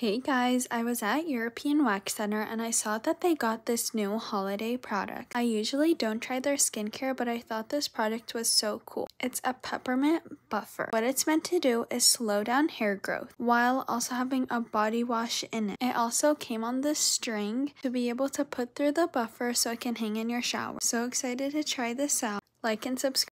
Hey guys, I was at European Wax Center and I saw that they got this new holiday product. I usually don't try their skincare, but I thought this product was so cool. It's a peppermint buffer. What it's meant to do is slow down hair growth while also having a body wash in it. It also came on this string to be able to put through the buffer so it can hang in your shower. So excited to try this out. Like and subscribe.